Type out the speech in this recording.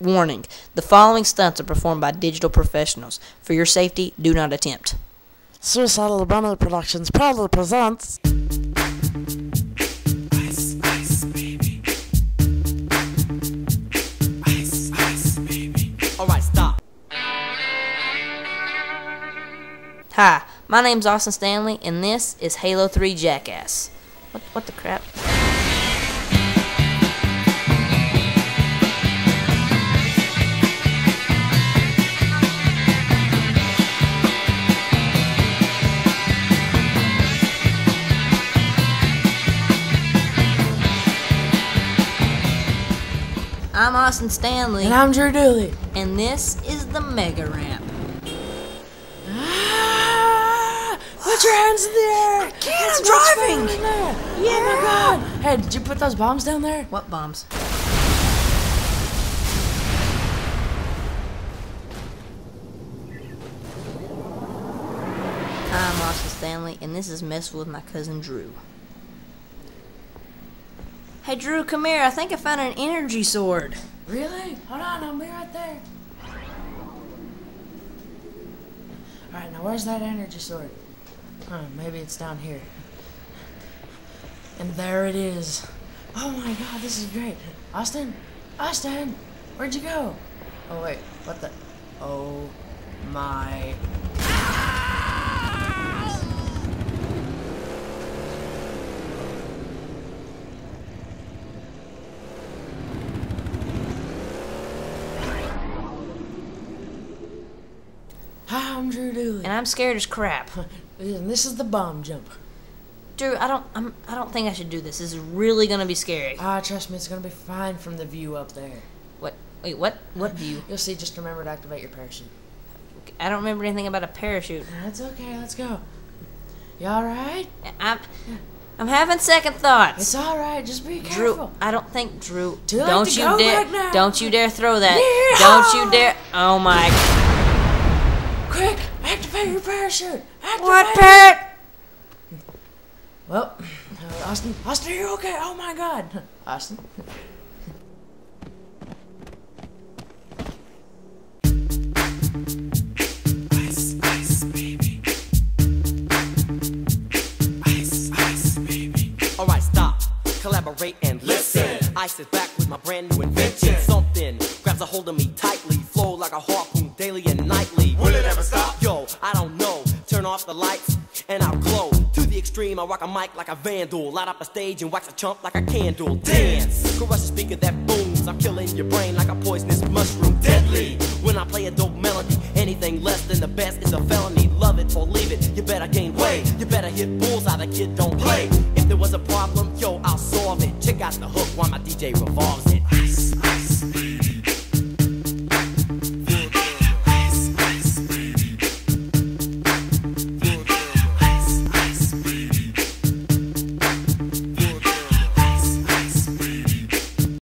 Warning the following stunts are performed by digital professionals. For your safety, do not attempt. Suicidal Bunny Productions proudly presents. Alright, stop. Hi, my name's Austin Stanley, and this is Halo 3 Jackass. What, what the crap? I'm Austin Stanley, And I'm Drew Dooley. and this is the Mega Ramp. Put your hands in the air! I can't, I'm driving. Yeah. Oh my god! Hey, did you put those bombs down there? What bombs? Hi, I'm Austin Stanley, and this is Mess with my cousin Drew. Hey, Drew, come here. I think I found an energy sword. Really? Hold on, I'll be right there. Alright, now where's that energy sword? Oh, maybe it's down here. And there it is. Oh my god, this is great. Austin? Austin! Where'd you go? Oh wait, what the? Oh my. Hi, I'm Drew Dooley. And I'm scared as crap. And this is the bomb jump. Drew, I don't, I'm, I don't think I should do this. This is really gonna be scary. Ah, trust me, it's gonna be fine from the view up there. What? Wait, what? What view? You'll see, just remember to activate your parachute. I don't remember anything about a parachute. That's okay, let's go. You alright? I'm, I'm having second thoughts. It's alright, just be careful. Drew. I don't think Drew. Late don't you dare! Don't you dare throw that! Yeehaw! Don't you dare! Oh my! Quick, activate your parachute! Activate What it! parrot? Well, uh, Austin, Austin, are you okay? Oh my god. Austin? Ice Ice Baby. Ice Ice Baby. Alright, stop. Collaborate and listen. I sit back with my brand new invention. Something grabs a hold of me tightly. Flow like a harpoon daily and nightly. Will it ever stop? Yo, I don't know. Turn off the lights and I'll glow. To the extreme, I rock a mic like a vandal. Light up a stage and wax a chump like a candle. Dance! Crush a speaker that booms. I'm killing your brain like a poisonous mushroom. Deadly! When I play a dope melody, anything less than the best is a felony. Love it or leave it. You better gain weight. You better hit bulls bullseye. The kid don't play. If there was a problem, yo, I'll solve it. Check out the hook while my DJ revolves.